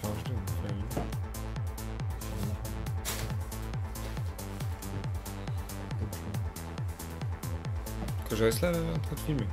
chargé. Enfin, oui. Que je reste là, euh, en train de filmer.